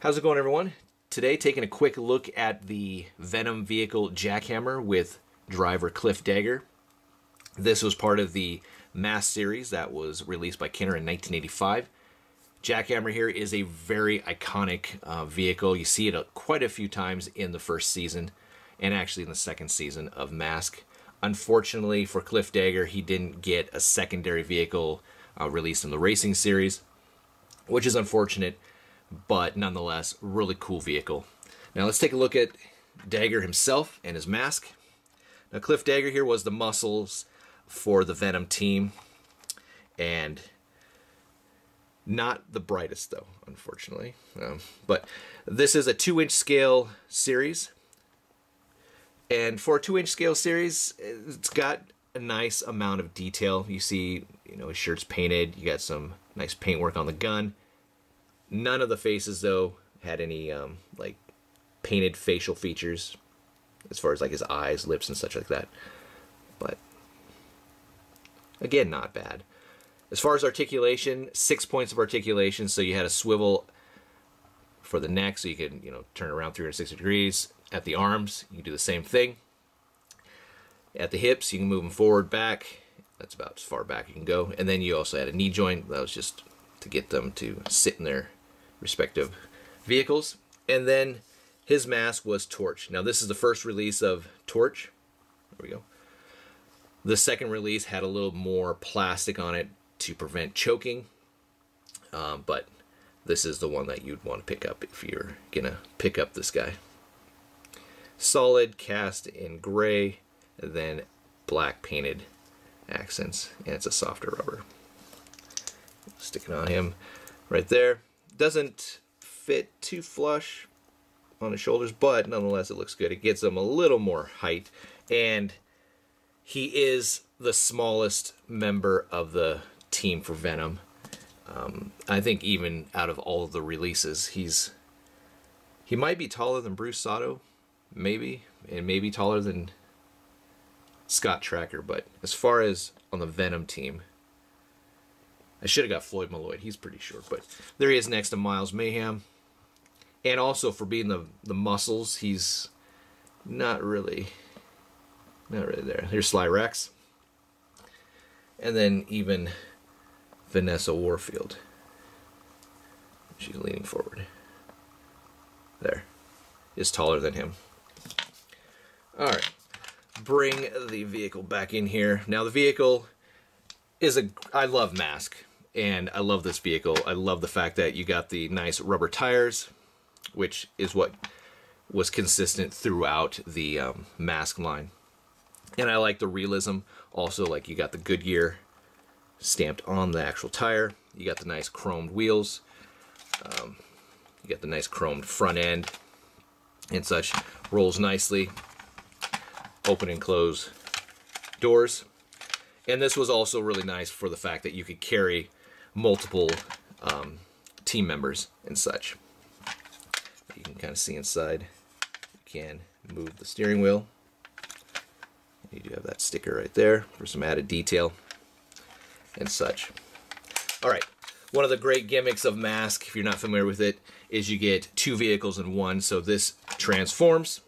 How's it going, everyone? Today, taking a quick look at the Venom vehicle Jackhammer with driver Cliff Dagger. This was part of the Mask series that was released by Kenner in 1985. Jackhammer here is a very iconic uh, vehicle. You see it a, quite a few times in the first season and actually in the second season of Mask. Unfortunately for Cliff Dagger, he didn't get a secondary vehicle uh, released in the racing series, which is unfortunate but nonetheless, really cool vehicle. Now let's take a look at Dagger himself and his mask. Now Cliff Dagger here was the muscles for the Venom team, and not the brightest though, unfortunately. Um, but this is a two-inch scale series, and for a two-inch scale series, it's got a nice amount of detail. You see, you know, his shirt's painted. You got some nice paintwork on the gun. None of the faces though had any um, like painted facial features as far as like his eyes, lips, and such like that. But again, not bad. As far as articulation, six points of articulation. So you had a swivel for the neck, so you could you know turn around 360 degrees. At the arms, you can do the same thing. At the hips, you can move them forward, back. That's about as far back you can go. And then you also had a knee joint. That was just to get them to sit in their respective vehicles. And then his mask was Torch. Now this is the first release of Torch. There we go. The second release had a little more plastic on it to prevent choking. Um, but this is the one that you'd want to pick up if you're gonna pick up this guy. Solid cast in gray, then black painted accents, and it's a softer rubber. Sticking on him right there doesn't fit too flush on his shoulders, but nonetheless it looks good. It gets him a little more height, and he is the smallest member of the team for Venom. Um, I think even out of all of the releases, he's he might be taller than Bruce Sato, maybe, and maybe taller than Scott Trakker, But as far as on the Venom team, I should have got Floyd Malloy. He's pretty short, but there he is next to Miles Mayhem. And also for being the the muscles, he's not really not really there. Here's Sly Rax. And then even Vanessa Warfield. She's leaning forward. There. Is taller than him. Alright. Bring the vehicle back in here. Now the vehicle is a I love mask and I love this vehicle. I love the fact that you got the nice rubber tires, which is what was consistent throughout the um, mask line. And I like the realism. Also, like you got the Goodyear stamped on the actual tire. You got the nice chromed wheels. Um, you got the nice chromed front end and such. Rolls nicely. Open and close doors. And this was also really nice for the fact that you could carry multiple um, team members and such. You can kind of see inside. You can move the steering wheel. You do have that sticker right there for some added detail and such. All right, one of the great gimmicks of Mask, if you're not familiar with it, is you get two vehicles in one. So this transforms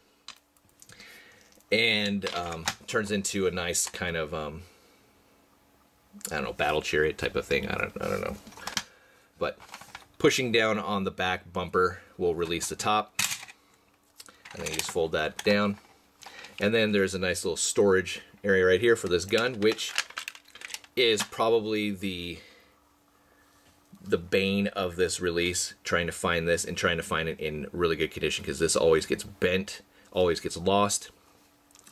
and um, turns into a nice kind of um, I don't know, battle chariot type of thing. I don't, I don't know. But pushing down on the back bumper will release the top. And then you just fold that down. And then there's a nice little storage area right here for this gun, which is probably the the bane of this release, trying to find this and trying to find it in really good condition because this always gets bent, always gets lost.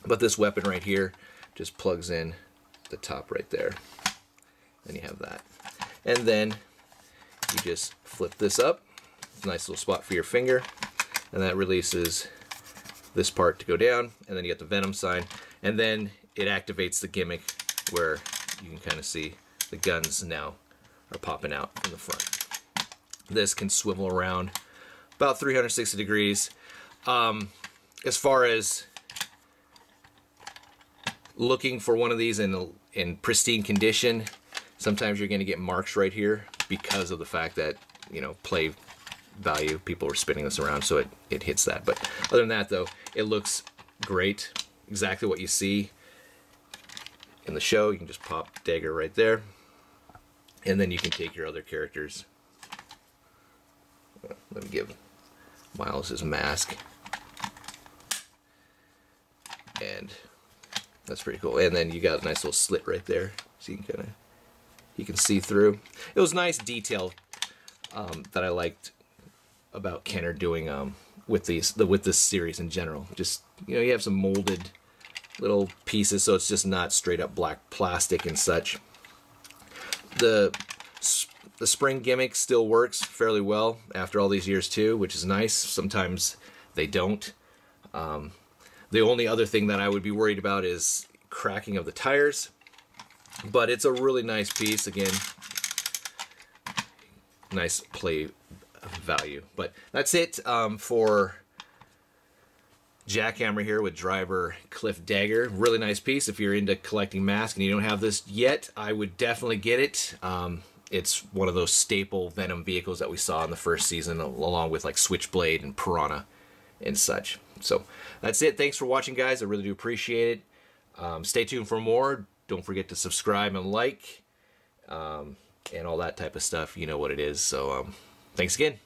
But this weapon right here just plugs in the top right there. Then you have that. And then you just flip this up. Nice little spot for your finger. And that releases this part to go down. And then you get the Venom sign. And then it activates the gimmick where you can kind of see the guns now are popping out in the front. This can swivel around about 360 degrees. Um, as far as looking for one of these in, in pristine condition, sometimes you're going to get marks right here because of the fact that, you know, play value. People are spinning this around, so it, it hits that. But other than that, though, it looks great. Exactly what you see in the show. You can just pop Dagger right there. And then you can take your other characters. Let me give Miles his mask. And that's pretty cool. And then you got a nice little slit right there. So you can kind of, you can see through. It was nice detail um, that I liked about Kenner doing um, with these, the, with this series in general. Just, you know, you have some molded little pieces, so it's just not straight up black plastic and such. The the spring gimmick still works fairly well after all these years too, which is nice. Sometimes they don't. Um, the only other thing that I would be worried about is cracking of the tires, but it's a really nice piece. Again, nice play value. But that's it um, for jackhammer here with driver Cliff Dagger. Really nice piece. If you're into collecting masks and you don't have this yet, I would definitely get it. Um, it's one of those staple Venom vehicles that we saw in the first season, along with like Switchblade and Piranha and such. So that's it. Thanks for watching, guys. I really do appreciate it. Um, stay tuned for more. Don't forget to subscribe and like um, and all that type of stuff. You know what it is. So um, thanks again.